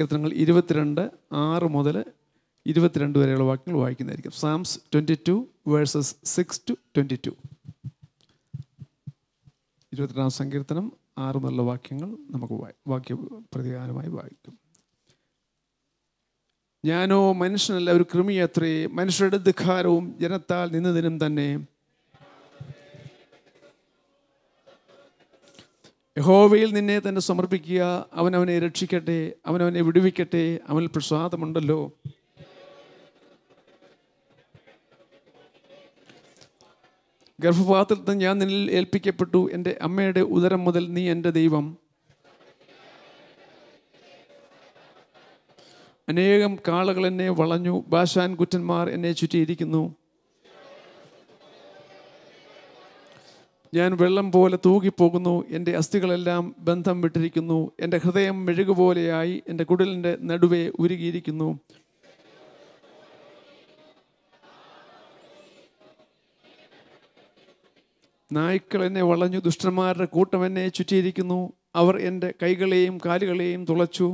കീർത്തനങ്ങൾ ഇരുപത്തിരണ്ട് ആറ് മുതൽ ഇരുപത്തിരണ്ട് വരെയുള്ള വാക്യങ്ങൾ വായിക്കുന്നതായിരിക്കും. Psalms twenty two verses six to twenty two ഇരുപത്തിരണ്ടാം സങ്കീർത്തനം ആറ് മുതലുള്ള വാക്യങ്ങൾ നമുക്ക് വാക്യ പ്രതികാരമായി വായിക്കും. ഞാനോ മനുഷ്യനല്ല ഒരു കൃമിയത്രേ മനുഷ്യരുടെ ദുഃഖാരവും ജനത്താൽ നിന്നതിനും തന്നെ യഹോവയിൽ നിന്നെ തന്നെ സമർപ്പിക്കുക. അവനവനെ രക്ഷിക്കട്ടെ. അവനവനെ വിടുവിക്കട്ടെ. അവനിൽ പ്രസാദമുണ്ടല്ലോ. ഗർഭപാത്രത്തിൽ ഞാൻ നിന്നിൽ ഏൽപ്പിക്കപ്പെട്ടു. എന്റെ അമ്മയുടെ ഉദരം മുതൽ നീ എന്റെ ദൈവം. അനേകം കാളകൾ എന്നെ വളഞ്ഞു. ബാഷാൻ കുറ്റന്മാർ എന്നെ ചുറ്റിയിരിക്കുന്നു. ഞാൻ വെള്ളം പോലെ തൂകിപ്പോകുന്നു എന്റെ അസ്ഥികളെല്ലാം ബന്ധം വിട്ടിരിക്കുന്നു എന്റെ ഹൃദയം മെഴുകുപോലെയായി എന്റെ കുടലിന്റെ നടുവെ ഉരുകിയിരിക്കുന്നു. നായ്ക്കൾ എന്നെ വളഞ്ഞു ദുഷ്ടന്മാരുടെ കൂട്ടം എന്നെ ചുറ്റിയിരിക്കുന്നു അവർ എന്റെ കൈകളെയും കാലുകളെയും തുളച്ചു.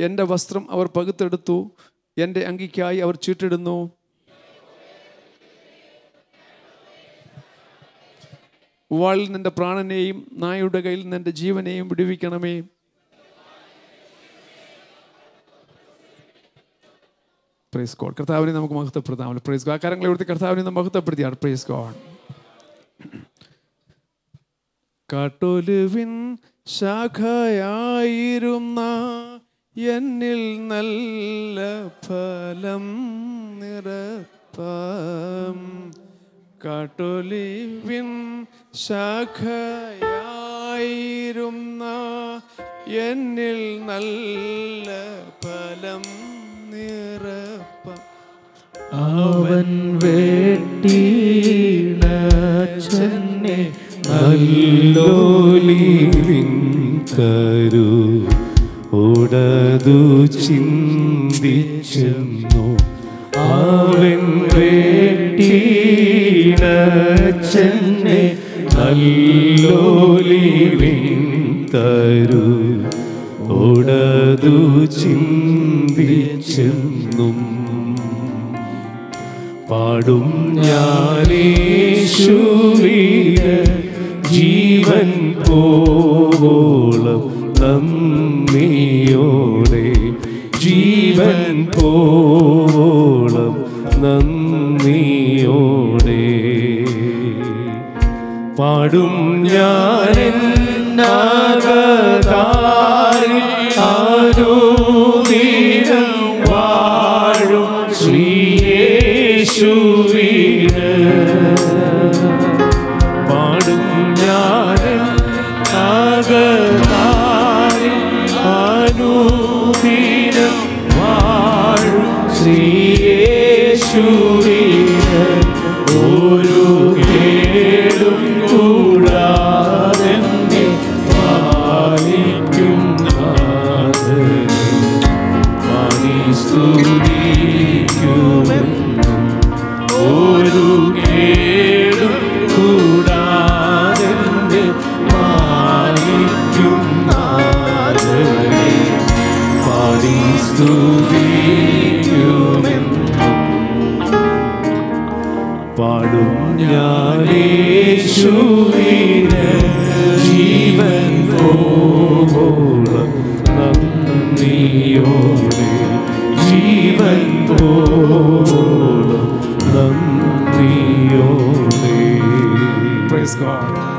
എന്റെ വസ്ത്രം അവർ പകുത്തെടുത്തു എന്റെ അങ്കിക്കായി അവർ ചീട്ടിടുന്നു. വാളിൽ നിന്റെ പ്രാണനെയും നായുടെ കയ്യിൽ നിന്റെ ജീവനെയും വിടുവിക്കണമേ. പ്രൈസ് ഗോഡ് കർത്താവിനെ നമുക്ക് മഹത്വപ്പെടുത്താമല്ലോ. പ്രൈസ് ഗോ ആ കാര്യങ്ങളെ ഇവിടുത്തെ കർത്താവിനെ നമുക്ക് മഹത്വപ്പെടുത്തിയാണ് പ്രൈസ് ഗോഡ് കാട്ടൊലുവിൻ ശാഖയായിരുന്ന എന്നിൽ നല്ല ഫലം നിറപ്പം. കാട്ടൊലിവിൻ ശാഖയായിരുന്ന എന്നിൽ നല്ല ഫലം നിറപ്പ. അവൻ വേട്ടീണ നല്ലോലിവിൻ കരു. ഉടതു ചിന്തിച്ചെന്നു. അവൻ വേട്ടീണ ചെന്നെ നല്ലോലിവിൻ തരു. ഉടതു ചിന്തിച്ചെന്നും പാടും ഞാനേശുവിന് ജീവൻ പോളം നന്ദിയോടെ ജീവൻ നന്ദിയോടെ പാടും ഞാനെന്നകതാരിൽ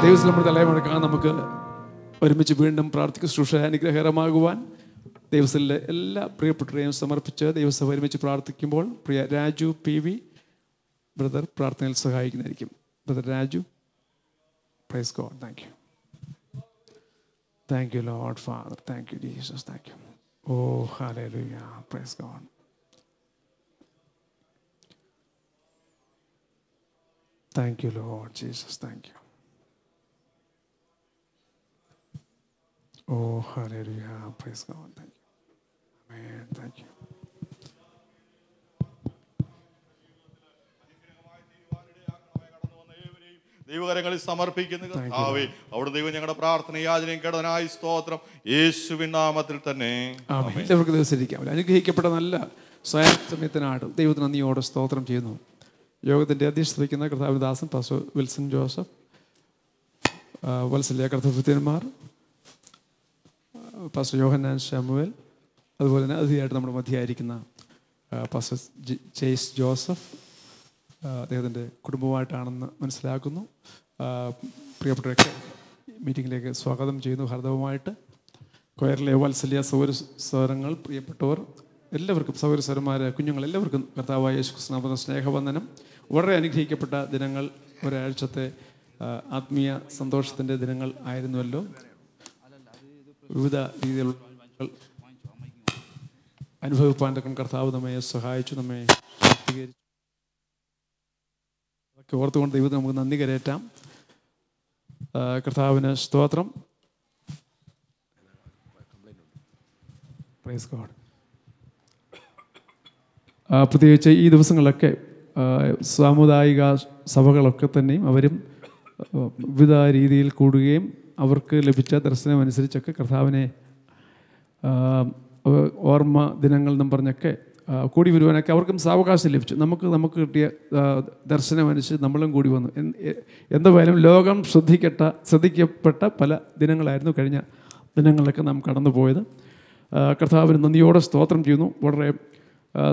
ദൈവത്തിൽ നമ്മുടെ തലമുറക്കാൻ നമുക്ക് ഒരുമിച്ച് വീണ്ടും പ്രാർത്ഥിക്കുക ശുശ്രൂഷ അനുഗ്രഹകരമാകുവാൻ ദൈവത്തിലെ എല്ലാ പ്രിയപ്പെട്ടവരെയും സമർപ്പിച്ച് ദൈവസഭ ഒരുമിച്ച് പ്രാർത്ഥിക്കുമ്പോൾ പ്രിയ രാജു പി വി ബ്രദർ പ്രാർത്ഥനയിൽ സഹായിക്കുന്നതായിരിക്കും. Brother Raju praise God. Thank you thank you Lord father thank you Jesus thank you oh hallelujah praise God thank you Lord Jesus thank you oh hallelujah. Praise God. Thank you. Amen. Thank you. ദൈവകരങ്ങളിൽ സമർപ്പിക്കുന്നു കർത്താവേ അവിടെ ദൈവം ഞങ്ങളുടെ പ്രാർത്ഥന യാചനയും കേടനായി സ്തോത്രം യേശുവിൻ നാമത്തിൽ തന്നെ. എല്ലാവർക്കും ദിവസം ഇരിക്കാം അനുഗ്രഹിക്കപ്പെട്ട നല്ല സ്വയം സമയത്തിനാട് ദൈവത്തിന് നന്ദിയോടെ സ്തോത്രം ചെയ്യുന്നു യോഗത്തിന്റെ അധ്യക്ഷതയ്ക്കുന്ന കർത്താവിദാസൻ പാസ്റ്റർ വിൽസൺ ജോസഫ് വത്സല്യ കർത്തഭ്യന്മാർ പാസ്റ്റർ ജോഹന്നാൻ ഷമുവൽ അതുപോലെ തന്നെ അതിഥിയായിട്ട് നമ്മുടെ മധ്യയായിരിക്കുന്ന പാസ്റ്റർ ജെയ്സ് ജോസഫ് അദ്ദേഹത്തിന്റെ കുടുംബമായിട്ടാണെന്ന് മനസ്സിലാക്കുന്നു. പ്രിയപ്പെട്ടവരൊക്കെ മീറ്റിങ്ങിലേക്ക് സ്വാഗതം ചെയ്യുന്നു ഹർദവുമായിട്ട്. കൊയറിലെ വാത്സല്യ സൗര സ്വരങ്ങൾ പ്രിയപ്പെട്ടവർ എല്ലാവർക്കും സൗര സ്വരന്മാരെ കുഞ്ഞുങ്ങൾ എല്ലാവർക്കും കർത്താവായ യേശു സ്നേഹവന്ദനം. വളരെ അനുഗ്രഹിക്കപ്പെട്ട ദിനങ്ങൾ ഒരാഴ്ചത്തെ ആത്മീയ സന്തോഷത്തിന്റെ ദിനങ്ങൾ ആയിരുന്നുവല്ലോ വിവിധ രീതിയിലുള്ള അനുഭവിപ്പാൻ തക്കം കർത്താവ് നമ്മെ സഹായിച്ചു നമ്മെ ശക്തീകരിച്ചു അതൊക്കെ ഓർത്തുകൊണ്ട് ദൈവത്തിന് നമുക്ക് നന്ദി കരയറ്റാം. കർത്താവിന് സ്തോത്രം. പ്രൈസ് ഗോഡ് ആ, പ്രത്യേകിച്ച് ഈ ദിവസങ്ങളിലൊക്കെ സാമുദായിക സഭകളൊക്കെ തന്നെയും അവരും വിവിധ രീതിയിൽ കൂടുകയും അവർക്ക് ലഭിച്ച ദർശനം അനുസരിച്ചൊക്കെ കർത്താവിനെ ഓർമ്മ ദിനങ്ങൾ എന്നും പറഞ്ഞൊക്കെ കൂടി വരുവാനൊക്കെ അവർക്കും സാവകാശം ലഭിച്ചു. നമുക്ക് നമുക്ക് കിട്ടിയ ദർശനം ദർശനമനുസരിച്ച് നമ്മളും കൂടി വന്നു. എന്തായാലും ലോകം ശ്രദ്ധിക്കട്ട ശ്രദ്ധിക്കപ്പെട്ട പല ദിനങ്ങളായിരുന്നു കഴിഞ്ഞ ദിനങ്ങളിലൊക്കെ നാം കടന്നു പോയത് കർത്താവിന് നന്ദിയോടെ സ്തോത്രം ചെയ്യുന്നു. വളരെ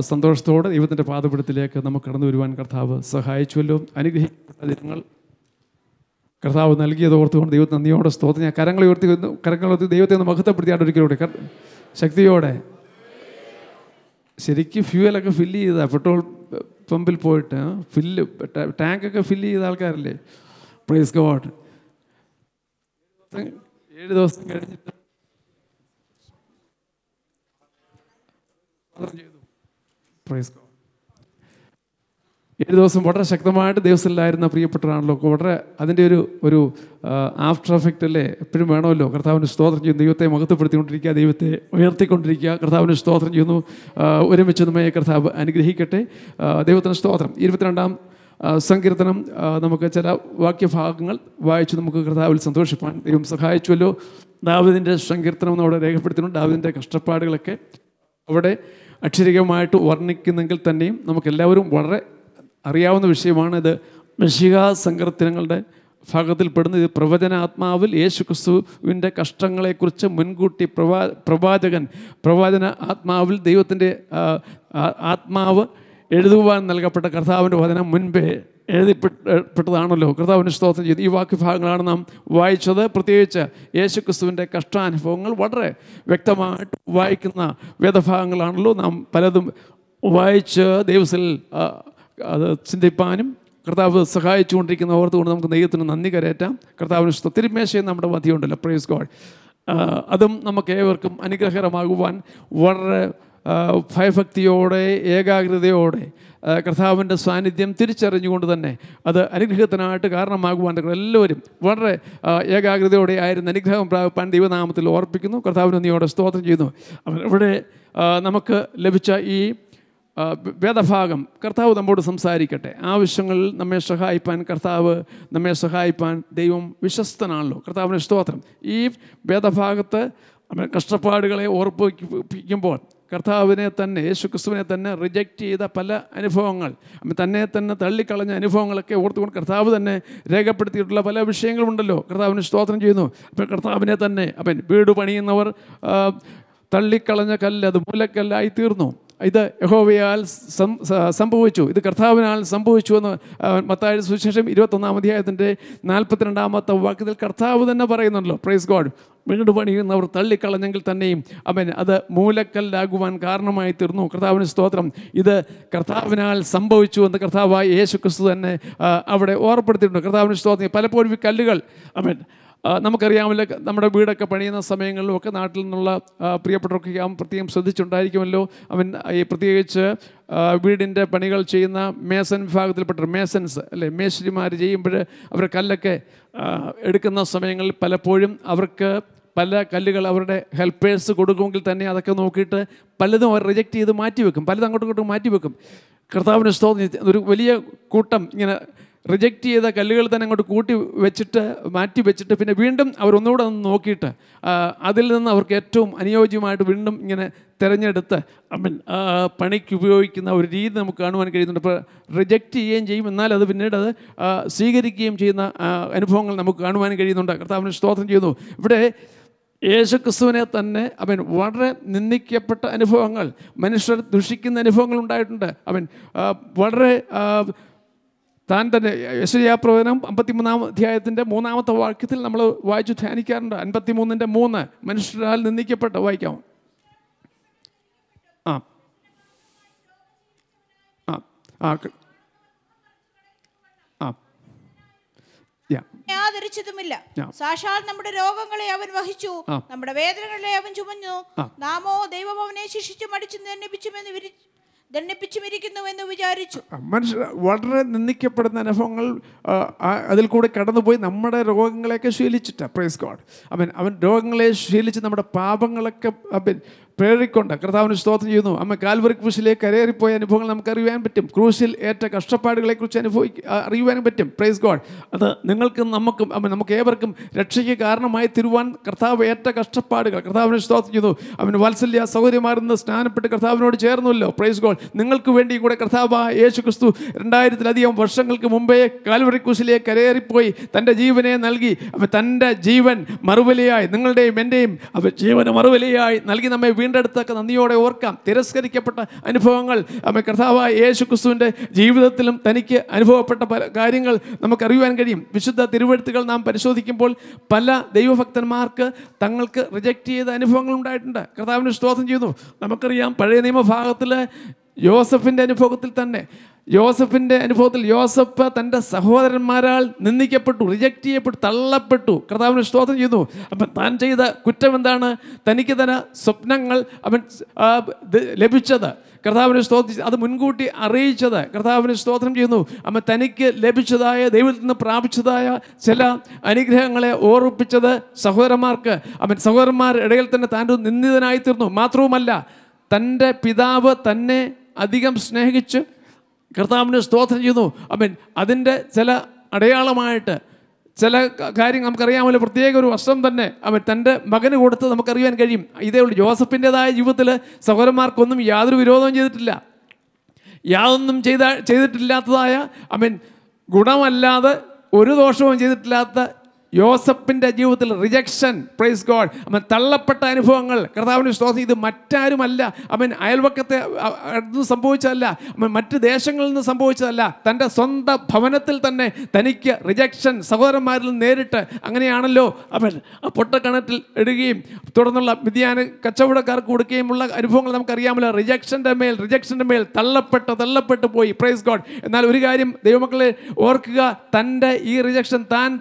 സന്തോഷത്തോടെ ദൈവത്തിന്റെ പാതപിടത്തിലേക്ക് നമുക്ക് കടന്നു വരുവാൻ കർത്താവ് സഹായിച്ചുവല്ലോ. അനുഗ്രഹിക്കപ്പെട്ട ദിനങ്ങൾ കർത്താവ് നൽകിയത് ഓർത്തുകൊണ്ട് ദൈവത്തിന് നന്ദിയോടെ സ്തോത്രം. ഞാൻ കരങ്ങളെ ഉയർത്തി കരങ്ങളെ ഉയർത്തി ദൈവത്തെ ഒന്ന് മഹത്വപ്പെടുത്തിയാണ്ട് ഒരിക്കലൂടെ. ശക്തിയോടെ. ശരിക്കും ഫ്യൂവലൊക്കെ ഫില്ല് ചെയ്താൽ പെട്രോൾ പമ്പിൽ പോയിട്ട് ഫില്ല് ടാങ്കൊക്കെ ഫില്ല് ചെയ്ത ആൾക്കാരല്ലേ? പ്രൈസ് ഗോഡ് ഏഴ് ദിവസം കഴിഞ്ഞിട്ട് പ്രൈസ് ഗോഡ് ഏഴ് ദിവസം വളരെ ശക്തമായിട്ട് ദിവസമില്ലായിരുന്ന പ്രിയപ്പെട്ടവരാണല്ലോ. വളരെ അതിന്റെ ഒരു ഒരു ആഫ്റ്റർ എഫക്റ്റ് അല്ലേ? എപ്പോഴും വേണമല്ലോ. കർത്താവിന് സ്തോത്രം ചെയ്യുന്നു. ദൈവത്തെ മഹത്വപ്പെടുത്തിക്കൊണ്ടിരിക്കുക ദൈവത്തെ ഉയർത്തിക്കൊണ്ടിരിക്കുക. കർത്താവിന് സ്തോത്രം ചെയ്യുന്നു. ഒരുമിച്ച് നമ്മയെ കർത്താവ് അനുഗ്രഹിക്കട്ടെ. ദൈവത്തിന് സ്തോത്രം. ഇരുപത്തിരണ്ടാം സങ്കീർത്തനം നമുക്ക് ചില വാക്യഭാഗങ്ങൾ വായിച്ച് നമുക്ക് കർത്താവിൽ സന്തോഷിപ്പാൻ ദൈവം സഹായിച്ചുവല്ലോ. ദാവിദിന്റെ സങ്കീർത്തനം എന്ന് അവിടെ രേഖപ്പെടുത്തുന്നുണ്ട് ദാവിദിന്റെ കഷ്ടപ്പാടുകളൊക്കെ അവിടെ അക്ഷരികമായിട്ട് വർണിക്കുന്നെങ്കിൽ തന്നെയും നമുക്കെല്ലാവരും വളരെ അറിയാവുന്ന വിഷയമാണിത് മെഷിക സങ്കീർത്തനങ്ങളുടെ ഭാഗത്തിൽപ്പെടുന്ന ഇത് പ്രവചനാത്മാവിൽ യേശു ക്രിസ്തുവിന്റെ കഷ്ടങ്ങളെക്കുറിച്ച് മുൻകൂട്ടി പ്രവാ പ്രവാചകൻ പ്രവാചന ആത്മാവിൽ ദൈവത്തിന്റെ ആത്മാവ് എഴുതുവാൻ നൽകപ്പെട്ട കർത്താവിന്റെ വചനം മുൻപേ എഴുതിപ്പെട്ടതാണല്ലോ കർത്താവിന്റെ സ്തോത്രം ചെയ്തു. ഈ വാക്യഭാഗങ്ങളാണ് നാം വായിച്ചത്. പ്രത്യേകിച്ച് യേശു ക്രിസ്തുവിന്റെ കഷ്ടാനുഭവങ്ങൾ വളരെ വ്യക്തമായിട്ട് വായിക്കുന്ന വേദഭാഗങ്ങളാണല്ലോ നാം പലതും വായിച്ച് ദൈവത്തിൽ ആ, അത് ചിന്തിപ്പാനും കർത്താവ് സഹായിച്ചുകൊണ്ടിരിക്കുന്ന ഓർത്തുകൊണ്ട് നമുക്ക് ദൈവത്തിന് നന്ദി കരയറ്റാം. കർത്താവിന് സ്തോ- തിരുമേശയും നമ്മുടെ മതിയുണ്ടല്ലോ പ്രൈസ് ഗോഡ് അതും നമുക്ക് ഏവർക്കും അനുഗ്രഹകരമാകുവാൻ വളരെ ഭയഭക്തിയോടെ ഏകാഗ്രതയോടെ കർത്താവിന്റെ സാന്നിധ്യം തിരിച്ചറിഞ്ഞുകൊണ്ട് തന്നെ അത് അനുഗ്രഹത്തിനായിട്ട് കാരണമാകുവാൻ എല്ലാവരും വളരെ ഏകാഗ്രതയോടെ ആയിരുന്ന അനുഗ്രഹം പ്രാപിപ്പാൻ ദൈവനാമത്തിൽ ഓർപ്പിക്കുന്നു. കർത്താവിന് നീയോടെ സ്തോത്രം ചെയ്യുന്നു. അവർ ഇവിടെ നമുക്ക് ലഭിച്ച ഈ വേദഭാഗം. കർത്താവ് നമ്മോട് സംസാരിക്കട്ടെ. ആവശ്യങ്ങളിൽ നമ്മെ സഹായിപ്പാൻ കർത്താവ് നമ്മെ സഹായിപ്പാൻ ദൈവം വിശ്വസ്തനാണല്ലോ. കർത്താവിന് സ്തോത്രം. ഈ വേദഭാഗത്ത് കഷ്ടപ്പാടുകളെ ഓർപ്പിക്കുമ്പോൾ കർത്താവിനെ തന്നെ യേശു ക്രിസ്തുവിനെ തന്നെ റിജക്റ്റ് ചെയ്ത പല അനുഭവങ്ങൾ തന്നെ തന്നെ തള്ളിക്കളഞ്ഞ അനുഭവങ്ങളൊക്കെ ഓർത്തുകൊണ്ട് കർത്താവ് തന്നെ രേഖപ്പെടുത്തിയിട്ടുള്ള പല വിഷയങ്ങളുണ്ടല്ലോ. കർത്താവിന് സ്തോത്രം ചെയ്യുന്നു. അപ്പോൾ കർത്താവിനെ തന്നെ അപ്പം വീട് പണിയുന്നവർ തള്ളിക്കളഞ്ഞ കല്ല് അത് മൂലക്കല്ലായി തീർന്നു. ഇത് യഹോവയാൽ സംഭവിച്ചു. ഇത് കർത്താവിനാൽ സംഭവിച്ചു എന്ന് മത്തായ സുവിശേഷം ഇരുപത്തൊന്നാം അധ്യായത്തിന്റെ നാൽപ്പത്തിരണ്ടാമത്തെ വാക്യത്തിൽ കർത്താവ് തന്നെ പറയുന്നുണ്ടല്ലോ. പ്രൈസ് ഗോഡ് വീണ്ടും പണിയുന്നവർ തള്ളിക്കളഞ്ഞെങ്കിൽ തന്നെയും അവൻ അത് മൂലക്കല്ലാകുവാൻ കാരണമായി തീർന്നു. കർത്താവിന് സ്തോത്രം. ഇത് കർത്താവിനാൽ സംഭവിച്ചു എന്ന് കർത്താവായ യേശു ക്രിസ്തു തന്നെ അവിടെ ഓർപ്പെടുത്തിയിട്ടുണ്ട് കർത്താവിന് സ്തോത്രം. പലപ്പോഴും ഈ കല്ലുകൾ അവൻ നമുക്കറിയാമല്ലോ നമ്മുടെ വീടൊക്കെ പണിയുന്ന സമയങ്ങളിലുമൊക്കെ നാട്ടിൽ നിന്നുള്ള പ്രിയപ്പെട്ടവർക്ക് അവൻ പ്രത്യേകം ശ്രദ്ധിച്ചുണ്ടായിരിക്കുമല്ലോ അവൻ ഈ പ്രത്യേകിച്ച് വീടിന്റെ പണികൾ ചെയ്യുന്ന മേസൻ വിഭാഗത്തിൽപ്പെട്ട മേസൻസ് അല്ലെ? മേശരിമാർ ചെയ്യുമ്പോൾ അവർ കല്ലൊക്കെ എടുക്കുന്ന സമയങ്ങളിൽ പലപ്പോഴും അവർക്ക് പല കല്ലുകൾ അവരുടെ ഹെൽപ്പേഴ്സ് കൊടുക്കുമെങ്കിൽ തന്നെ അതൊക്കെ നോക്കിയിട്ട് പലതും അവർ റിജക്റ്റ് ചെയ്ത് മാറ്റി വെക്കും പലതും അങ്ങോട്ടും ഇങ്ങോട്ടും മാറ്റി വെക്കും കർത്താവിന് സ്തോതി ഒരു വലിയ കൂട്ടം ഇങ്ങനെ റിജക്റ്റ് ചെയ്ത കല്ലുകൾ തന്നെ അങ്ങോട്ട് കൂട്ടി വെച്ചിട്ട് മാറ്റി വെച്ചിട്ട് പിന്നെ വീണ്ടും അവർ ഒന്നുകൂടെ ഒന്ന് നോക്കിയിട്ട് അതിൽ നിന്ന് അവർക്ക് ഏറ്റവും അനുയോജ്യമായിട്ട് വീണ്ടും ഇങ്ങനെ തിരഞ്ഞെടുത്ത് അമ്മൻ പണിക്ക് ഉപയോഗിക്കുന്ന ഒരു രീതി നമുക്ക് കാണുവാൻ കഴിയുന്നുണ്ട്. ഇപ്പോൾ റിജക്റ്റ് ചെയ്യുകയും ചെയ്യും. എന്നാൽ അത് പിന്നീട് അത് സ്വീകരിക്കുകയും ചെയ്യുന്ന അനുഭവങ്ങൾ നമുക്ക് കാണുവാൻ കഴിയുന്നുണ്ട്. കർത്താവിന് സ്തോത്രം ചെയ്യുന്നു. ഇവിടെ യേശുക്രിസ്തുവിനെ തന്നെ അവൻ വളരെ നിന്ദിക്കപ്പെട്ട അനുഭവങ്ങൾ മനുഷ്യർ ദുഷിക്കുന്ന അനുഭവങ്ങൾ ഉണ്ടായിട്ടുണ്ട്. അവൻ വളരെ താൻ തന്നെ യശയാപ്രവചനം അമ്പത്തിമൂന്നാം അധ്യായത്തിന്റെ മൂന്നാമത്തെ വാക്യത്തിൽ നമ്മൾ വായിച്ചു ധ്യാനിക്കാറുണ്ട്. അൻപത്തിമൂന്നിന്റെ മൂന്ന് മനുഷ്യരാൽ നിന്ദിക്കപ്പെട്ട വായിക്കാം ആ. ആ. ആ ക- ആ. യാ. ആദരിച്ചതുമില്ല ആ. സാക്ഷാൽ നമ്മുടെ രോഗങ്ങളെ അവൻ വഹിച്ചു. നമ്മുടെ വേദനകളെ അവൻ ചുമഞ്ഞു നാമോ ദൈവം അവനെ ശിക്ഷിച്ചു മടിച്ചു ദണ്ഡിപ്പിച്ചുമെന്ന് വിരി ദണ്ഡിപ്പിച്ചുമിരിക്കുന്നുവെന്ന് വിചാരിച്ചു. മനുഷ്യർ വളരെ നിന്ദിക്കപ്പെടുന്ന അനുഭവങ്ങൾ അതിൽ കൂടെ കടന്നുപോയി നമ്മുടെ രോഗങ്ങളെയൊക്കെ ശീലിച്ചിട്ടാണ് പ്രൈസ് ഗോഡ് അവൻ അവൻ രോഗങ്ങളെ ശീലിച്ച് നമ്മുടെ പാപങ്ങളൊക്കെ അവൻ പ്രേരിക്കൊണ്ട് കർത്താവിന് സ്തോത്രം ചെയ്യുന്നു. അമ്മ കാൽവറി ക്രൂശിലെ കരയേറിപ്പോയ അനുഭവങ്ങൾ നമുക്ക് അറിയാൻ പറ്റും. ക്രൂശിൽ ഏറ്റ കഷ്ടപ്പാടുകളെക്കുറിച്ച് അനുഭവിക്ക ആ, അറിയുവാനും പറ്റും. പ്രൈസ് ഗോഡ് അത് നിങ്ങൾക്കും നമുക്കും അമ്മ നമുക്ക് ഏവർക്കും രക്ഷയ്ക്ക് കാരണമായി തിരുവാൻ കർത്താവ് ഏറ്റ കഷ്ടപ്പാടുകൾ. കർത്താവിന് സ്തോത്രം ചെയ്യുന്നു. അവന് വാത്സല്യ സൗകര്യമാർന്ന് സ്നാനപ്പെട്ട് കർത്താവിനോട് ചേർന്നല്ലോ. പ്രൈസ് ഗോഡ് നിങ്ങൾക്ക് വേണ്ടി കൂടെ കർത്താവ് യേശു ക്രിസ്തു രണ്ടായിരത്തിലധികം വർഷങ്ങൾക്ക് മുമ്പേ കാൽവറി ക്രൂശിലെ കരയേറിപ്പോയി. തന്റെ ജീവനെ നൽകി. അവ തന്റെ ജീവൻ മറുവിലയായി. നിങ്ങളുടെയും എന്റെയും അവ ജീവന മറുവിലയായി നൽകി നമ്മെ വീണ്ടെടുത്തൊക്കെ നന്ദിയോടെ ഓർക്കാം. തിരസ്കരിക്കപ്പെട്ട അനുഭവങ്ങൾ. അമ്മ കർത്താവായ യേശു ക്രിസ്തുവിന്റെ ജീവിതത്തിലും തനിക്ക് അനുഭവപ്പെട്ട പല കാര്യങ്ങൾ നമുക്കറിയുവാൻ കഴിയും. വിശുദ്ധ തിരുവഴുത്തുകൾ നാം പരിശോധിക്കുമ്പോൾ പല ദൈവഭക്തന്മാർക്ക് തങ്ങൾക്ക് റിജക്റ്റ് ചെയ്ത അനുഭവങ്ങൾ ഉണ്ടായിട്ടുണ്ട്. കർത്താവിന് സ്തോത്രം ചെയ്യുന്നു. നമുക്കറിയാം പഴയ നിയമഭാഗത്തിൽ യോസഫിന്റെ അനുഭവത്തിൽ തന്നെ യോസഫിന്റെ അനുഭവത്തിൽ യോസഫ് തന്റെ സഹോദരന്മാരാൾ നിന്ദിക്കപ്പെട്ടു റിജക്റ്റ് ചെയ്യപ്പെട്ടു തള്ളപ്പെട്ടു. കർത്താവിന് സ്തോത്രം ചെയ്യുന്നു. അപ്പം താൻ ചെയ്ത കുറ്റം എന്താണ്? തനിക്ക് തന്നെ സ്വപ്നങ്ങൾ അവൻ ലഭിച്ചത്. കർത്താവിനെ സ്തോത്രം അത് മുൻകൂട്ടി അറിയിച്ചത്. കർത്താവിനെ സ്തോത്രം ചെയ്യുന്നു. അമ്മ തനിക്ക് ലഭിച്ചതായ ദൈവത്തിൽ നിന്ന് പ്രാപിച്ചതായ ചില അനുഗ്രഹങ്ങളെ ഓർപ്പിച്ചത് സഹോദരന്മാർക്ക്. അവൻ സഹോദരന്മാരുടെ ഇടയിൽ തന്നെ താൻ നിന്ദിതനായി തീർന്നു മാത്രവുമല്ല തന്റെ പിതാവ് തന്നെ അധികം സ്നേഹിച്ച് കർത്താവിന് സ്തോത്രം ചെയ്യുന്നു. അമ്മൻ അതിന്റെ ചില അടയാളമായിട്ട് ചില കാര്യം നമുക്കറിയാമല്ലോ. പ്രത്യേക ഒരു വസ്ത്രം തന്നെ അവൻ തന്റെ മകന് കൊടുത്ത് നമുക്കറിയാൻ കഴിയും. ഇതേ ഉള്ളൂ. ജോസഫിന്റെതായ ജീവിതത്തിൽ സഹോദരന്മാർക്കൊന്നും യാതൊരു വിരോധവും ചെയ്തിട്ടില്ല. യാതൊന്നും ചെയ്ത ചെയ്തിട്ടില്ലാത്തതായ അവൻ ഗുണമല്ലാതെ ഒരു ദോഷവും ചെയ്തിട്ടില്ലാത്ത യോസഫിന്റെ ജീവിതത്തിൽ റിജക്ഷൻ പ്രൈസ് ഗോഡ് അവൻ തള്ളപ്പെട്ട അനുഭവങ്ങൾ കർത്താവിന്റെ സ്തോത്രം ഇത് മറ്റാരുമല്ല. അവൻ അയൽവക്കത്തെ അടുത്ത് സംഭവിച്ചതല്ല. അവൻ മറ്റ് ദേശങ്ങളിൽ നിന്ന് സംഭവിച്ചതല്ല. തന്റെ സ്വന്തം ഭവനത്തിൽ തന്നെ തനിക്ക് റിജക്ഷൻ സഹോദരന്മാരിൽ നേരിട്ട് അങ്ങനെയാണല്ലോ അവൻ ആ പൊട്ടക്കിണറ്റിൽ ഇടുകയും തുടർന്നുള്ള മിതിയാന കച്ചവടക്കാർക്ക് കൊടുക്കുകയുമുള്ള അനുഭവങ്ങൾ നമുക്കറിയാമല്ലോ. റിജക്ഷന്റെ മേൽ റിജക്ഷന്റെ മേൽ തള്ളപ്പെട്ട് തള്ളപ്പെട്ട് പോയി. പ്രൈസ് ഗോഡ് എന്നാൽ ഒരു കാര്യം ദൈവമക്കളെ ഓർക്കുക തന്റെ ഈ റിജക്ഷൻ താൻ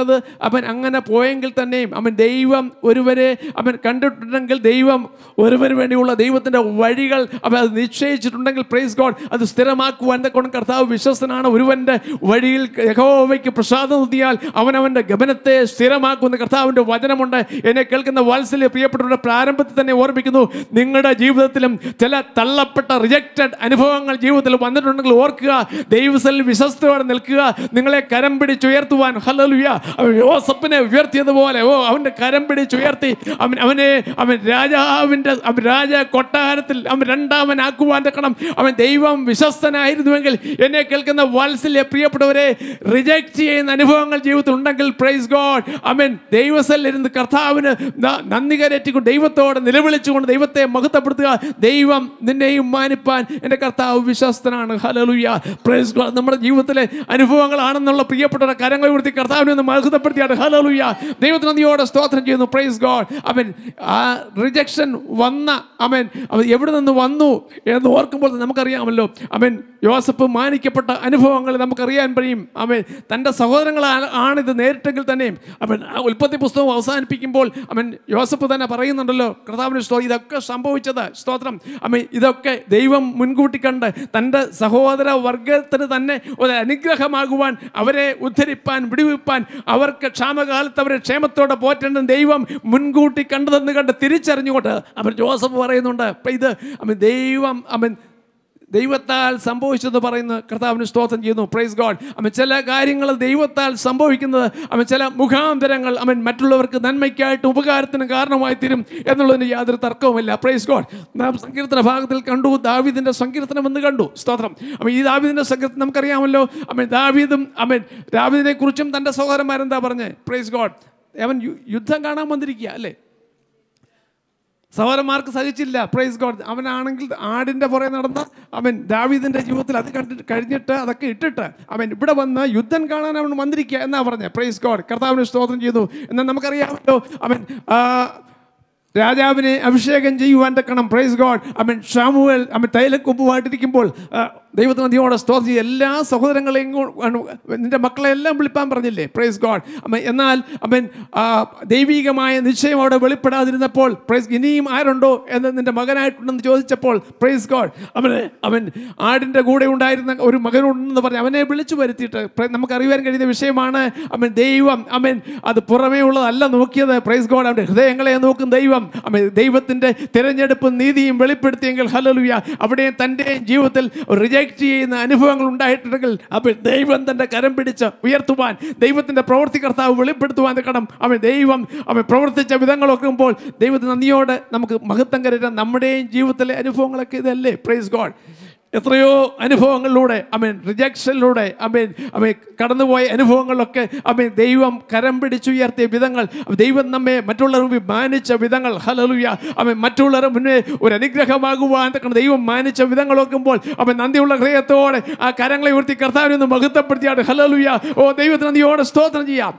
തള്ളപ്പെട്ടത് അവൻ അങ്ങനെ പോയെങ്കിൽ തന്നെയും അവൻ ദൈവം ഒരുവരെ അവൻ കണ്ടിട്ടുണ്ടെങ്കിൽ ദൈവം ഒരുവന് വേണ്ടിയുള്ള ദൈവത്തിന്റെ വഴികൾ അവൻ അത് നിശ്ചയിച്ചിട്ടുണ്ടെങ്കിൽ പ്രൈസ് ഗോഡ് അത് സ്ഥിരമാക്കുവാൻ കൊണ്ട് കർത്താവ് വിശ്വസ്തനാണ്. ഒരുവന്റെ വഴിയിൽ യഹോവയ്ക്ക് പ്രസാദം നൽകിയാൽ അവൻ അവന്റെ ഗമനത്തെ സ്ഥിരമാക്കുന്ന കർത്താവിന്റെ വചനമുണ്ട്. എന്നെ കേൾക്കുന്ന വാത്സല്യ പ്രിയപ്പെട്ടവരുടെ പ്രാരംഭത്തിൽ തന്നെ ഓർമ്മിക്കുന്നു നിങ്ങളുടെ ജീവിതത്തിലും ചില തള്ളപ്പെട്ട റിജക്റ്റഡ് അനുഭവങ്ങൾ ജീവിതത്തിൽ വന്നിട്ടുണ്ടെങ്കിൽ ഓർക്കുക ദൈവത്തിൽ വിശ്വസ്തയോടെ നിൽക്കുക നിങ്ങളെ കരം പിടിച്ചുയർത്തുവാൻ ഹലലുയ യോസപ്പിനെ ഉയർത്തിയതുപോലെ ഓ അവന്റെ കരം പിടിച്ചുയർത്തി അവൻ അവനെ അവൻ രാജാവിന്റെ അവൻ രാജ കൊട്ടാരത്തിൽ അവൻ രണ്ടാമൻ രണ്ടാമനാക്കുവാൻ തക്കണം അവൻ ദൈവം വിശ്വസ്തനായിരുന്നുവെങ്കിൽ എന്നെ കേൾക്കുന്ന വാത്സല്യ പ്രിയപ്പെട്ടവരെ റിജക്റ്റ് ചെയ്യുന്ന അനുഭവങ്ങൾ ജീവിതത്തിൽ ഉണ്ടെങ്കിൽ പ്രൈസ് ഗോഡ് അവൻ ദൈവസല്ലിരുന്ന് കർത്താവിന് നന്ദി കരറ്റിക്കൊണ്ട് ദൈവത്തോട് നിലവിളിച്ചുകൊണ്ട് ദൈവത്തെ മഹത്വപ്പെടുത്തുക. ദൈവം നിന്നെയും മാനിപ്പാൻ എന്റെ കർത്താവ് വിശ്വസ്തനാണ്. ഹലലുയ പ്രൈസ് ഗോഡ് നമ്മുടെ ജീവിതത്തിലെ അനുഭവങ്ങളാണെന്നുള്ള പ്രിയപ്പെട്ടവരുടെ കരങ്ങൾ കൊടുത്തി കർത്താവിനെ ഒന്ന് മഹത്വപ്പെടുത്തിയാണ് ഹലലുയ ദൈവത്തിന് നന്ദിയോടെ സ്തോത്രം ചെയ്യുന്നു. പ്രൈസ് ഗോഡ് അവൻ ആ റിജക്ഷൻ വന്ന അവൻ അവൻ എവിടെ നിന്ന് വന്നു എന്ന് ഓർക്കുമ്പോൾ നമുക്കറിയാമല്ലോ. അവൻ യോസഫ് മാനിക്കപ്പെട്ട അനുഭവങ്ങൾ നമുക്കറിയാൻ കഴിയും. അവൻ തന്റെ സഹോദരങ്ങളാണ് ആണിത് നേരിട്ടെങ്കിൽ തന്നെയും. അവൻ ഉൽപ്പത്തി പുസ്തകം അവസാനിപ്പിക്കുമ്പോൾ അവൻ യോസഫ് തന്നെ പറയുന്നുണ്ടല്ലോ കർത്താവിന് സ്തോ ഇതൊക്കെ സംഭവിച്ചത്. സ്തോത്രം. അവൻ ഇതൊക്കെ ദൈവം മുൻകൂട്ടി കണ്ട് തന്റെ സഹോദര വർഗത്തിന് തന്നെ ഒരു അനുഗ്രഹമാകുവാൻ അവരെ ഉദ്ധരിപ്പാൻ വിടുവിപ്പാൻ അവർക്ക് ക്ഷാമകാലത്ത് അവരെ ക്ഷേമത്തോടെ പോറ്റേണ്ട ദൈവം മുൻകൂട്ടി കണ്ടതെന്ന് കണ്ട് തിരിച്ചറിഞ്ഞുകൊണ്ട് അവൻ ജോസഫ് പറയുന്നുണ്ട് "ഇപ്പൊ ഇത് അവൻ ദൈവം അവൻ ദൈവത്താൽ സംഭവിച്ചെന്ന് പറയുന്ന കർത്താവിന് സ്തോത്രം ചെയ്യുന്നു. പ്രൈസ് ഗോഡ് അവൻ ചില കാര്യങ്ങൾ ദൈവത്താൽ സംഭവിക്കുന്നത് അവൻ ചില മുഖാന്തരങ്ങൾ അവൻ മറ്റുള്ളവർക്ക് നന്മയ്ക്കായിട്ട് ഉപകാരത്തിന് കാരണമായി തീരും എന്നുള്ളതിന് യാതൊരു തർക്കവുമില്ല. പ്രൈസ് ഗോഡ് നാം സങ്കീർത്തന ഭാഗത്തിൽ കണ്ടു ദാവീദിന്റെ സങ്കീർത്തനം എന്ന് കണ്ടു. സ്തോത്രം. അപ്പം ഈ ദാവീദിന്റെ സങ്കീർത്തനം നമുക്കറിയാമല്ലോ. അമ്മ ദാവീദും അമ്മൻ ദാവീദിനെ കുറിച്ചും തന്റെ സഹോദരന്മാരെന്താ പറഞ്ഞത് പ്രൈസ് ഗോഡ് അവൻ യുദ്ധം കാണാൻ വന്നിരിക്കുക അല്ലേ? സഹോദരന്മാർക്ക് സഹിച്ചില്ല. പ്രൈസ് ഗോഡ് അവനാണെങ്കിൽ ആടിന്റെ പുറകെ നടന്ന അവൻ ദാവീദിന്റെ ജീവിതത്തിൽ അത് കണ്ടിട്ട് കഴിഞ്ഞിട്ട് അതൊക്കെ ഇട്ടിട്ട് അവൻ ഇവിടെ വന്ന് യുദ്ധം കാണാൻ അവൻ വന്നിരിക്കുക എന്നാണ് പറഞ്ഞത് പ്രൈസ് ഗോഡ് കർത്താവിന് സ്തോത്രം ചെയ്തു. എന്നാൽ നമുക്കറിയാമല്ലോ അവൻ രാജാവിനെ അഭിഷേകം ചെയ്യുവാൻ തക്കണം. പ്രൈസ് ഗോഡ് അമ്മൻ ഷാമുവൽ അവൻ തൈലക്കൊമ്പുമായിട്ടിരിക്കുമ്പോൾ ആ, ദൈവത്തിന് നദിയോടെ സ്തോത്രം എല്ലാ സഹോദരങ്ങളെയും നിന്റെ മക്കളെല്ലാം വിളിപ്പാൻ പറഞ്ഞില്ലേ? പ്രൈസ് ഗോഡ് അമ്മ എന്നാൽ അവൻ ദൈവീകമായ നിശ്ചയം അവിടെ വെളിപ്പെടാതിരുന്നപ്പോൾ പ്രൈസ് ഇനിയും ആരുണ്ടോ എന്ന് നിന്റെ മകനായിട്ടുണ്ടെന്ന് ചോദിച്ചപ്പോൾ പ്രൈസ് ഗോഡ് അവന് അവൻ ആടിന്റെ കൂടെ ഉണ്ടായിരുന്ന ഒരു മകനുണ്ടെന്ന് പറഞ്ഞ് അവനെ വിളിച്ചു വരുത്തിയിട്ട് നമുക്ക് നമുക്കറിയാൻ കഴിയുന്ന വിഷയമാണ് അവൻ ദൈവം. അവൻ അത് പുറമേ ഉള്ളതല്ല നോക്കിയത്. പ്രൈസ് ഗോഡ് അവന്റെ ഹൃദയങ്ങളെ നോക്കും ദൈവം. അവൻ ദൈവത്തിന്റെ തിരഞ്ഞെടുപ്പും നീതിയും വെളിപ്പെടുത്തിയെങ്കിൽ ഹലലുയ അവിടെ തന്റെ ജീവിതത്തിൽ റിജക്റ്റ് ചെയ്യുന്ന അനുഭവങ്ങൾ ഉണ്ടായിട്ടുണ്ടെങ്കിൽ അവൻ ദൈവം തന്റെ കരം പിടിച്ച് ഉയർത്തുവാൻ ദൈവത്തിന്റെ പ്രവർത്തികർത്താവ് വെളിപ്പെടുത്തുവാൻ കടം അവൻ ദൈവം അവൻ പ്രവർത്തിച്ച വിധങ്ങളൊക്കെ നോക്കുമ്പോൾ ദൈവത്തിന് നന്ദിയോടെ നമുക്ക് മഹത്വം കരുതാൻ നമ്മുടെയും ജീവിതത്തിലെ അനുഭവങ്ങളൊക്കെ ഇതല്ലേ? പ്രൈസ് ഗോഡ് എത്രയോ അനുഭവങ്ങളിലൂടെ ഐ മീൻ റിജക്ഷനിലൂടെ അമേൻ അമേൻ കടന്നുപോയ അനുഭവങ്ങളിലൊക്കെ മീൻ ദൈവം കരം പിടിച്ചുയർത്തിയ വിധങ്ങൾ ദൈവം നമ്മെ മറ്റുള്ളവർ മുമ്പിൽ മാനിച്ച വിധങ്ങൾ ഹലലുയ അവൻ മറ്റുള്ളവരുടെ മുന്നേ ഒരു അനുഗ്രഹമാകുവാൻ തക്കണം ദൈവം മാനിച്ച വിധങ്ങൾ നോക്കുമ്പോൾ അവൻ നന്ദിയുള്ള ഹൃദയത്തോടെ ആ കരങ്ങളെ ഉയർത്തി കർത്താവിനെ ഒന്ന് മഹത്വപ്പെടുത്തിയാണ് ഹലലുയ ഓ ദൈവത്തിന് നന്ദിയോടെ സ്തോത്രം ചെയ്യാം.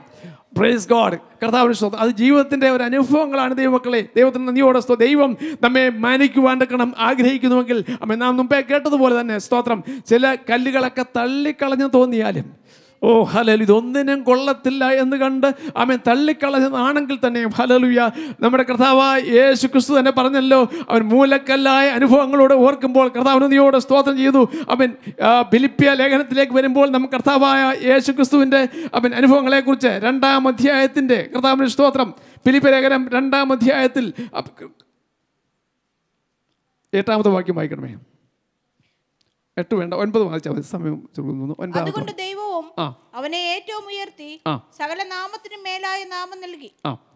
പ്രൈസ് ഗോഡ് കർത്താവിന് സ്തോത്രം. അത് ജീവിതത്തിന്റെ ഒരു അനുഭവങ്ങളാണ് ദൈവമക്കളെ. ദൈവത്തിന് നന്ദിയോടെ സ്തോ ദൈവം നമ്മെ മാനിക്കുവാൻ എടുക്കണം ആഗ്രഹിക്കുന്നുവെങ്കിൽ അമ്മ നാം മുമ്പേ കേട്ടതുപോലെ തന്നെ സ്തോത്രം. ചില കല്ലുകളൊക്കെ തള്ളിക്കളഞ്ഞു തോന്നിയാലും ഓ ഹലലു ഇതൊന്നിനും കൊള്ളത്തില്ല എന്ന് കണ്ട് അവൻ തള്ളിക്കളഞ്ഞതാണെങ്കിൽ തന്നെ ഹലലുയ നമ്മുടെ കർത്താവായ യേശു ക്രിസ്തു തന്നെ പറഞ്ഞല്ലോ അവൻ മൂലക്കല്ലായ അനുഭവങ്ങളോട് ഓർക്കുമ്പോൾ കർത്താവിനോട് സ്തോത്രം ചെയ്തു. അവൻ ബിലിപ്പിയ ലേഖനത്തിലേക്ക് വരുമ്പോൾ നമുക്ക് കർത്താവായ യേശു ക്രിസ്തുവിന്റെ അവൻ അനുഭവങ്ങളെക്കുറിച്ച് രണ്ടാം അധ്യായത്തിന്റെ കർത്താവിന് സ്തോത്രം. ഫിലിപ്പിയ ലേഖനം രണ്ടാം അധ്യായത്തിൽ എട്ടാമത്തെ വാക്യം വായിക്കണമേ. എട്ട് വേണ്ട ഒൻപത് വായിച്ചാൽ മതി. സമയം ചുരുങ്ങുന്നു. അതുകൊണ്ട് ദൈവവും അവനെ ഏറ്റവും ഉയർത്തി. സകല നാമത്തിനും മേലായ നാമം നൽകി.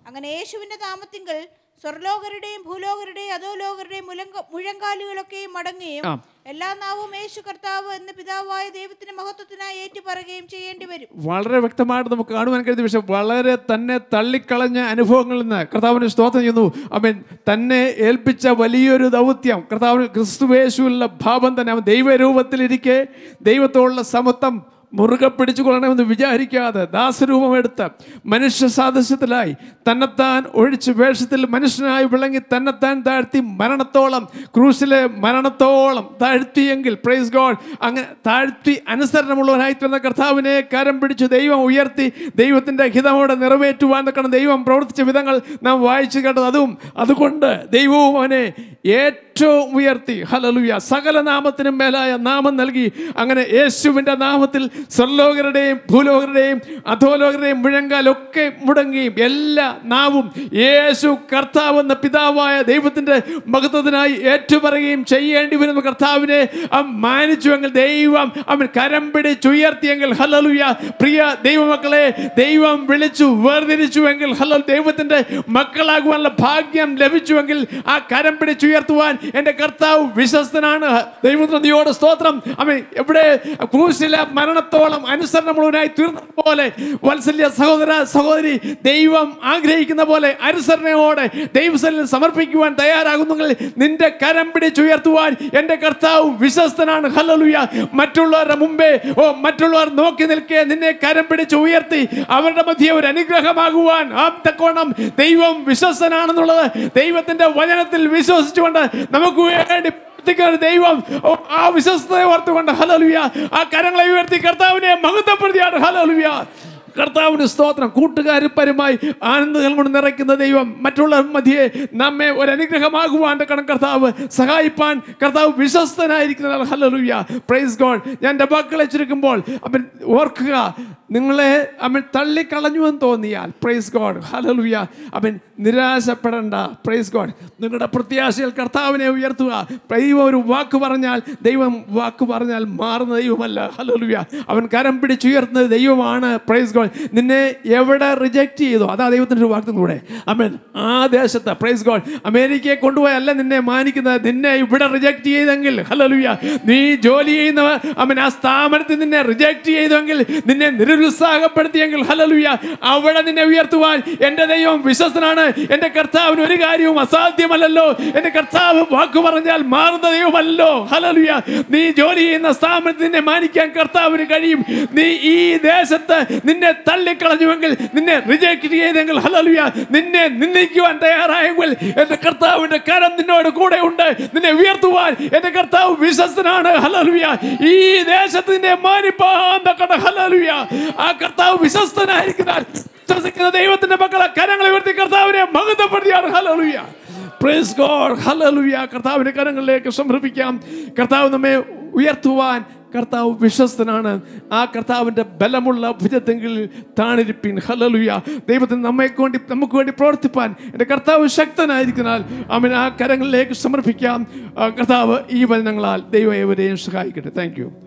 അങ്ങനെ യേശുവിന്റെ നാമത്തിങ്കൽ സ്വർലോകരുടെയും ഭൂലോകരുടെയും അധോലോകരുടെയും മുലങ്ക മുഴങ്കാലുകളൊക്കെയും മടങ്ങുകയും. എല്ലാ നാവും യേശു കർത്താവ് എന്ന പിതാവായ ദൈവത്തിന്റെ മഹത്വത്തിനായി ഏറ്റുപറയുകയും ചെയ്യേണ്ടി വരും. വളരെ വ്യക്തമായിട്ട് നമുക്ക് കാണുവാൻ കഴിയുന്ന പക്ഷേ വളരെ തന്നെ തള്ളിക്കളഞ്ഞ അനുഭവങ്ങളിൽ നിന്ന് കർത്താവിന് സ്തോത്രം ചെയ്യുന്നു. അവൻ തന്നെ ഏൽപ്പിച്ച വലിയൊരു ദൗത്യം. കർത്താവിന് ക്രിസ്തുവേശുവിലുള്ള ഭാവം തന്നെ. അവൻ ദൈവരൂപത്തിലിരിക്കെ ദൈവത്തോടുള്ള സമത്വം മുറുകെ പിടിച്ചുകൊള്ളണമെന്ന് വിചാരിക്കാതെ ദാസരൂപമെടുത്ത് മനുഷ്യ സാദൃശ്യത്തിലായി തന്നെത്താൻ ഒഴിച്ച് വേഷത്തിൽ മനുഷ്യനായി വിളങ്ങി തന്നെത്താൻ താഴ്ത്തി മരണത്തോളം ക്രൂസിലെ മരണത്തോളം താഴ്ത്തിയെങ്കിൽ പ്രൈസ് ഗോഡ് അങ്ങനെ താഴ്ത്തി അനുസരണമുള്ളവനായി തീർന്ന കർത്താവിനെ കരം പിടിച്ച് ദൈവം ഉയർത്തി ദൈവത്തിന്റെ ഹിതമോടെ നിറവേറ്റുവാൻ നിൽക്കണം. ദൈവം പ്രവർത്തിച്ച വിധങ്ങൾ നാം വായിച്ചു കേട്ടത് അതും. അതുകൊണ്ട് ദൈവവും അവനെ ഏറ്റവും ഉയർത്തി. ഹലലുയ സകല നാമത്തിനും മേലായ നാമം നൽകി അങ്ങനെ യേശുവിന്റെ നാമത്തിൽ സ്വർലോകരുടെയും ഭൂലോകരുടെയും അധോലോകരുടെയും മുഴങ്കാലൊക്കെ മുടങ്ങുകയും എല്ലാ നാവും യേശു കർത്താവ് എന്ന പിതാവായ ദൈവത്തിന്റെ മഹത്വത്തിനായി ഏറ്റുപറയുകയും ചെയ്യേണ്ടി വരുന്ന കർത്താവിനെ അവൻ മാനിച്ചുവെങ്കിൽ ദൈവം അവൻ കരം പിടിച്ചുയർത്തിയെങ്കിൽ ഹലലുയ പ്രിയ ദൈവമക്കളെ ദൈവം വിളിച്ചു വേർതിരിച്ചുവെങ്കിൽ ഹലോ ദൈവത്തിന്റെ മക്കളാകുവാനുള്ള ഭാഗ്യം ലഭിച്ചുവെങ്കിൽ ആ കരം പിടിച്ചുയർത്തുവാൻ എന്റെ കർത്താവ് വിശ്വസ്തനാണ്. ദൈവത്തിനോട് സ്തോത്രം. അവൻ എവിടെ? ക്രൂശിലെ മരണത്തോളം അനുസരണമുള്ളവനായി തീർന്നതുപോലെ വത്സല്യ സഹോദര സഹോദരി ദൈവം ആഗ്രഹിക്കുന്ന പോലെ അനുസരണയോടെ ദൈവസലിൽ സമർപ്പിക്കുവാൻ തയ്യാറാകുന്നെങ്കിൽ നിന്റെ കരം പിടിച്ചുയർത്തുവാൻ എന്റെ കർത്താവ് വിശ്വസ്തനാണ്. ഹലലുയ മറ്റുള്ളവരുടെ മുമ്പേ ഓ മറ്റുള്ളവർ നോക്കി നിൽക്കേ നിന്നെ കരം പിടിച്ച് ഉയർത്തി അവരുടെ മധ്യ ഒരു അനുഗ്രഹമാകുവാൻ. ആ ദൈവം വിശ്വസ്തനാണെന്നുള്ളത് ദൈവത്തിന്റെ വചനത്തിൽ വിശ്വസിച്ചുകൊണ്ട് നമുക്ക് വേണ്ടി ഒരു ദൈവം. ആ വിശ്വസ്തയെ ഓർത്തുകൊണ്ട് ഹലോലിയ ആ കരങ്ങളെ ഉയർത്തി കർത്താവിനെ മഹത്വപ്പെടുത്തിയാണ്. ഹലോലിയ കർത്താവിന് സ്തോത്രം. കൂട്ടുകാരിപ്പരുമായി ആനന്ദങ്ങൾ കൊണ്ട് നിറയ്ക്കുന്ന ദൈവം മറ്റുള്ള മതിയെ നമ്മെ ഒരു അനുഗ്രഹമാകുവാൻ കണം കർത്താവ് സഹായിപ്പാൻ കർത്താവ് വിശ്വസ്തനായിരിക്കുന്ന ഹലലുയ പ്രൈസ് ഗോഡ് ഞാൻ വാക്കുകളെ ചുരുക്കുമ്പോൾ അവൻ ഓർക്കുക നിങ്ങളെ അവൻ തള്ളിക്കളഞ്ഞു എന്ന് തോന്നിയാൽ പ്രൈസ് ഗോഡ് ഹലലുയ അവൻ നിരാശപ്പെടണ്ട പ്രൈസ് ഗോഡ് നിങ്ങളുടെ പ്രത്യാശയിൽ കർത്താവിനെ ഉയർത്തുക. ദൈവം ഒരു വാക്ക് പറഞ്ഞാൽ ദൈവം വാക്ക് പറഞ്ഞാൽ മാറുന്ന ദൈവമല്ല ഹലലുയ അവൻ കരം പിടിച്ചുയർത്തുന്നത് ദൈവമാണ് പ്രൈസ് ഗോഡ് നിന്നെ എവിടെ റിജക്റ്റ് ചെയ്തോ അതാ ദൈവത്തിന്റെ ഒരു വാക്ക് കൂടെ. അവൻ ആ ദേശത്ത് പ്രൈസ് ഗോഡ് അമേരിക്കയെ കൊണ്ടുപോയല്ല നിന്നെ മാനിക്കുന്നത് നിന്നെ ഇവിടെ റിജക്റ്റ് ചെയ്തെങ്കിൽ ഹലലുയ നീ ജോലി ചെയ്യുന്നവ അവൻ ആ സ്ഥാപനത്തിൽ നിന്നെ റിജക്റ്റ് ചെയ്തെങ്കിൽ നിന്നെ നിരുത്സാഹപ്പെടുത്തിയെങ്കിൽ ഹലലുയ അവിടെ നിന്നെ ഉയർത്തുവാൻ എന്റെ ദൈവം വിശ്വസ്തനാണ്. എന്റെ കർത്താവിന് ഒരു കാര്യവും അസാധ്യമല്ലല്ലോ. എന്റെ കർത്താവ് വാക്കു പറഞ്ഞാൽ മാറുന്ന ദൈവമല്ലോ ഹലലുയ നീ ജോലി ചെയ്യുന്ന സ്ഥാപനത്തിൽ നിന്നെ മാനിക്കാൻ കർത്താവിന് കഴിയും. നീ ഈ ദേശത്ത് നിന്നെ തള്ളിക്കളഞ്ഞുവെങ്കിൽ നിന്നെ റിജക്റ്റ് ചെയ്തെങ്കിൽ ഹലലുയ നിന്നെ നിന്ദിക്കുവാൻ തയ്യാറായെങ്കിൽ എന്റെ കർത്താവിന്റെ കരം നിന്നോട് കൂടെ ഉണ്ട്. നിന്നെ ഉയർത്തുവാൻ എന്റെ കർത്താവ് വിശ്വസ്തനാണ്. ഹലലുയ ഈ ദേശത്ത് നിന്നെ ഹലലുയ ആ കർത്താവ് വിശ്വസ്തനായിരിക്കുന്ന വിശ്വസിക്കുന്ന ദൈവത്തിന്റെ മക്കളെ കരങ്ങളെ ഉയർത്തി കർത്താവിനെ മഹത്വപ്പെടുത്തിയാണ്. ഹലലുയ പ്രേസ് ഗോഡ് ഹലലുയ കർത്താവിന്റെ കരങ്ങളിലേക്ക് സമർപ്പിക്കാം കർത്താവ് നമ്മെ ഉയർത്തുവാൻ കർത്താവ് വിശ്വസ്തനാണ്. ആ കർത്താവിന്റെ ബലമുള്ള ഭുജത്തെങ്കിൽ താണിരിപ്പിൻ. ഹലലുയ ദൈവത്തിന് നമ്മെ വേണ്ടി നമുക്ക് വേണ്ടി പ്രവർത്തിപ്പാൻ എന്റെ കർത്താവ് ശക്തനായിരിക്കുന്നാൽ അവൻ ആ കരങ്ങളിലേക്ക് സമർപ്പിക്കാം കർത്താവ് ഈ വചനങ്ങളാൽ ദൈവം ഏവരെയും സഹായിക്കട്ടെ. താങ്ക്